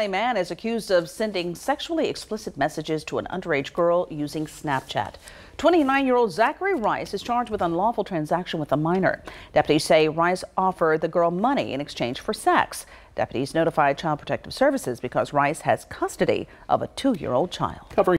A man is accused of sending sexually explicit messages to an underage girl using Snapchat. 29-year-old Zachary Rice is charged with unlawful transaction with a minor. Deputies say Rice offered the girl money in exchange for sex. Deputies notified Child Protective Services because Rice has custody of a two-year-old child. Covering